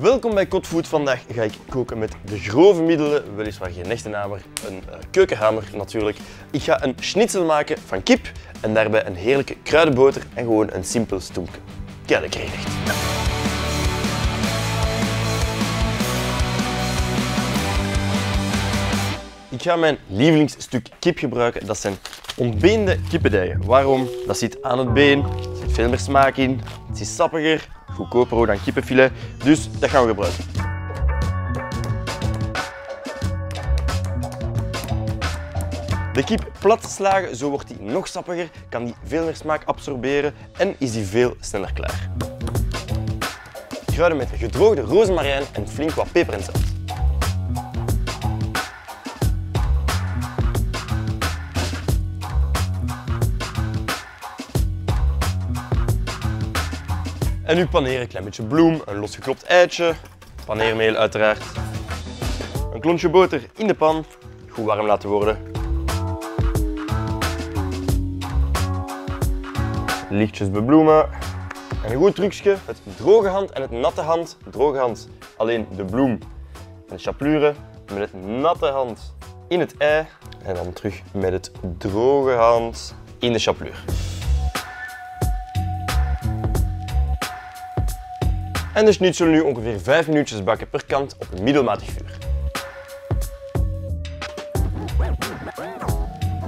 Welkom bij Kotfood. Vandaag ga ik koken met de grove middelen, weliswaar geen echte hamer, een uh, keukenhamer natuurlijk. Ik ga een schnitzel maken van kip en daarbij een heerlijke kruidenboter en gewoon een simpel stoempje. Kijk, krijg echt. Ik ga mijn lievelingsstuk kip gebruiken. Dat zijn ontbeende kippendijen. Waarom? Dat zit aan het been, er zit veel meer smaak in, het is sappiger, goedkoper dan kippenfilet. Dus dat gaan we gebruiken. De kip plat slagen, zo wordt die nog sappiger, kan die veel meer smaak absorberen en is die veel sneller klaar. Kruiden met gedroogde rozemarijn en flink wat peper en zout. En nu paneren een klein beetje bloem, een losgeklopt eitje, paneermeel uiteraard. Een klontje boter in de pan, goed warm laten worden. Lichtjes bebloemen. En een goed trucje, het droge hand en het natte hand. Droge hand alleen de bloem en de chapluren. Met het natte hand in het ei en dan terug met het droge hand in de chapluur. En de schnitzel nu ongeveer 5 minuutjes bakken per kant op een middelmatig vuur.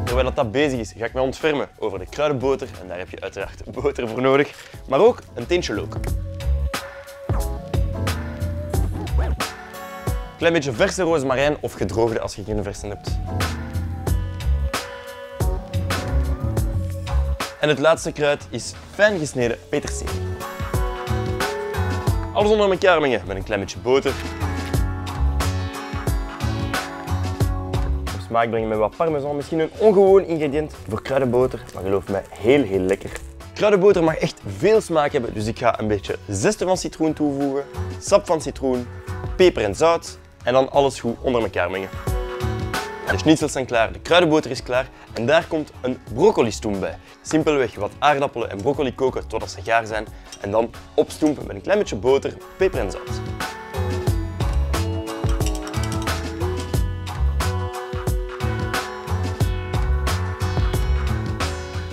Terwijl dat, dat bezig is, ga ik me ontfermen over de kruidenboter. En daar heb je uiteraard boter voor nodig, maar ook een tintje look. Klein beetje verse rozemarijn of gedroogde als je geen verse hebt. En het laatste kruid is fijn gesneden peterselie. Alles onder elkaar mengen met een klein beetje boter. Op smaak brengen met wat parmesan. Misschien een ongewoon ingrediënt voor kruidenboter, maar geloof mij, heel heel lekker. Kruidenboter mag echt veel smaak hebben, dus ik ga een beetje zesten van citroen toevoegen, sap van citroen, peper en zout en dan alles goed onder elkaar mengen. De schnitzels zijn klaar, de kruidenboter is klaar en daar komt een broccoli-stoem bij. Simpelweg wat aardappelen en broccoli koken totdat ze gaar zijn en dan opstoempen met een klein beetje boter, peper en zout.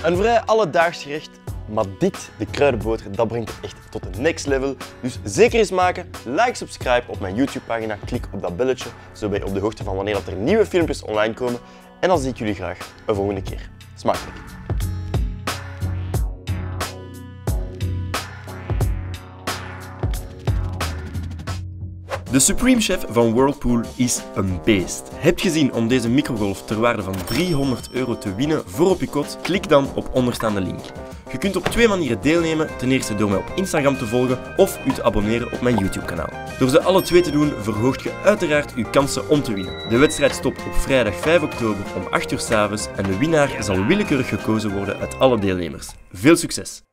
Een vrij alledaags gerecht, maar dit, de kruidenboter, dat brengt het echt tot de next level. Dus zeker eens maken, like, subscribe op mijn YouTube pagina, klik op dat belletje, zo ben je op de hoogte van wanneer er nieuwe filmpjes online komen. En dan zie ik jullie graag een volgende keer. Smakelijk! De Supreme Chef van Whirlpool is een beest. Heb je gezien om deze microgolf ter waarde van 300 euro te winnen voor op je kot? Klik dan op onderstaande link. Je kunt op twee manieren deelnemen. Ten eerste door mij op Instagram te volgen of u te abonneren op mijn YouTube kanaal. Door ze alle twee te doen verhoogt je uiteraard uw kansen om te winnen. De wedstrijd stopt op vrijdag 5 oktober om 8 uur s avonds en de winnaar zal willekeurig gekozen worden uit alle deelnemers. Veel succes!